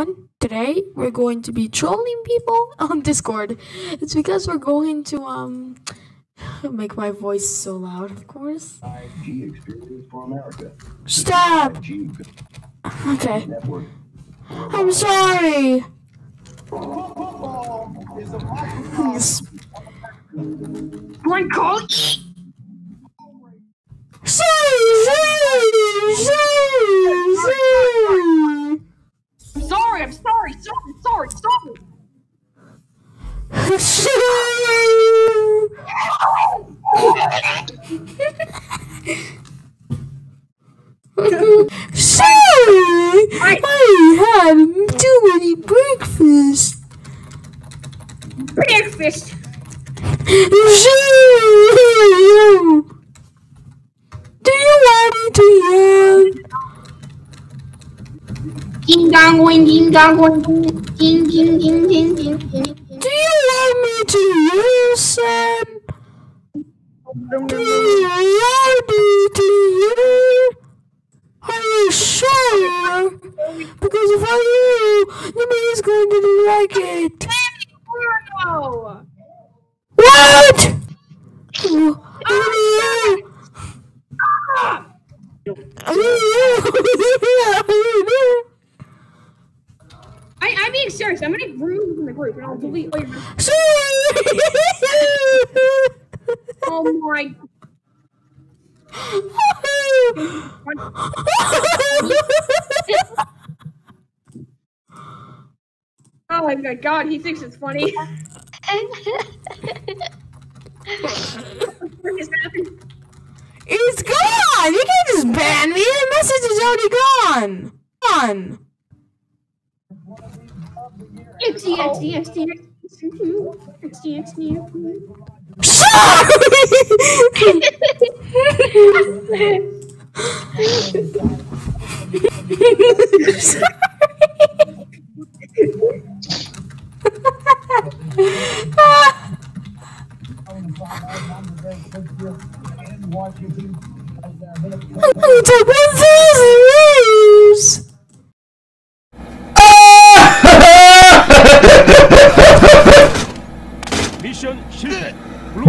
everyone. Today we're going to be trolling people on Discord. It's because we're going to um make my voice so loud, of course. 5G experience for America. Stop. 5G Okay. network. I'm sorry. S- One coach. Sorry. Sorry. Sorry. Sorry. Sorry. Sorry, I had too many breakfast. Breakfast. Do you want me to yell? Ding dong, wing, ding dong, wing, ding, ding, ding, ding, ding, ding. Do you want me to yell, son? Do you want me to yell? Are you sure? Because if I yell, nobody's going to like it. Mario. What? I'm gonna yell. I'm gonna yell. I, I'm being serious. I'm gonna remove from the group and I'll delete all your. Oh my. Oh my god, he thinks it's funny. What is happening? it's gone. You can't just ban me. The message is already gone. Gone. XD, XD, XD, XD, XD, Sorry. Sorry. 미션 실패. 네. 블루...